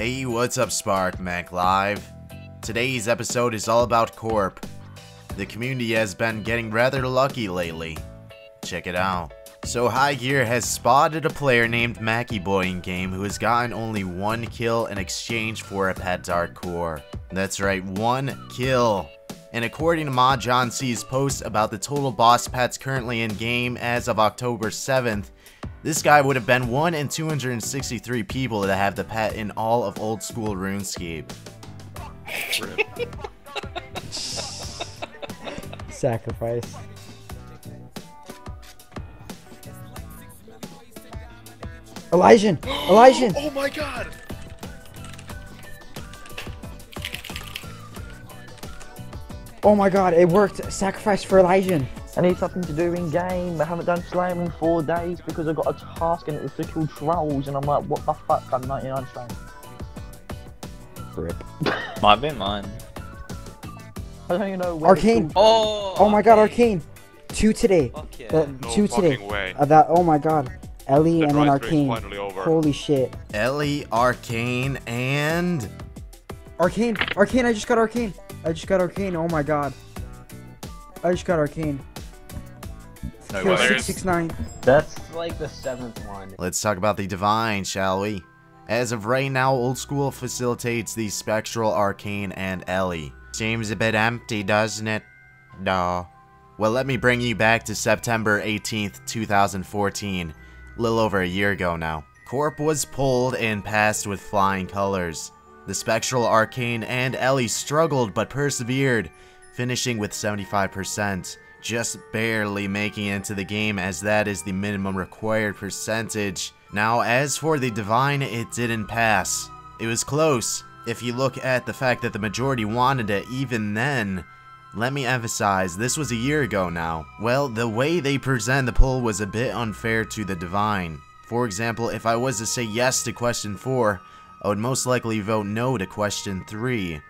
Hey, what's up Sparc Mac Live? Today's episode is all about Corp. The community has been getting rather lucky lately. Check it out. So High Gear has spotted a player named Mackie Boy in game who has gotten only one kill in exchange for a pet Dark Core. That's right, one kill. And according to Mod John C's post about the total boss pets currently in game as of October 7th, this guy would have been 1 in 263 people to have the pet in all of old school RuneScape. Sacrifice. Elijah! Elijah! Oh my god! Oh my god, it worked! Sacrifice for Elijah! I need something to do in game. I haven't done slime in four days because I got a task and it was to kill trolls and I'm like, what the fuck? I'm 99 slime. Rip. Might be mine. I don't even know where Arcane! Oh! Oh my god, Arcane! Two today. Fuck yeah. Uh, No two today. fucking way. Uh, that, oh my god. Ely The and then dry spell's Arcane. Holy shit. Ely, Arcane, and... Arcane! Arcane, I just got Arcane! I just got Arcane, oh my god. I just got Arcane. No way. 669. That's like the seventh one. Let's talk about the Divine, shall we? As of right now, Old School facilitates the Spectral, Arcane, and Ely. Seems a bit empty, doesn't it? No. Well, let me bring you back to September 18th, 2014. A little over a year ago now. Corp was pulled and passed with flying colors. The Spectral, Arcane, and Ely struggled but persevered, finishing with 75%. Just barely making it into the game as that is the minimum required percentage. Now, as for the Divine, it didn't pass. It was close. If you look at the fact that the majority wanted it even then, let me emphasize, this was a year ago now. Well, the way they present the poll was a bit unfair to the Divine. For example, if I was to say yes to question 4, I would most likely vote no to question 3.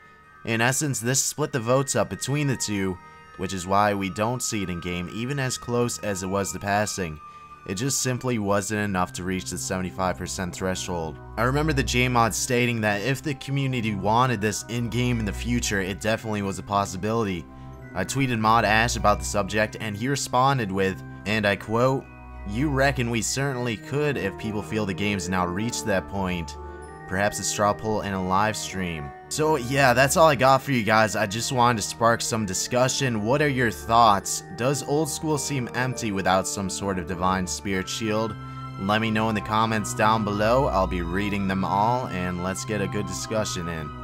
In essence, this split the votes up between the two, which is why we don't see it in game even as close as it was to passing. It just simply wasn't enough to reach the 75% threshold. I remember the JMod stating that if the community wanted this in-game in the future, it definitely was a possibility. I tweeted Mod Ash about the subject and he responded with, and I quote, You reckon we certainly could if people feel the game's now reached that point. Perhaps a straw poll and a live stream. So yeah, that's all I got for you guys. I just wanted to spark some discussion. What are your thoughts? Does old school seem empty without some sort of divine spirit shield? Let me know in the comments down below. I'll be reading them all and let's get a good discussion in.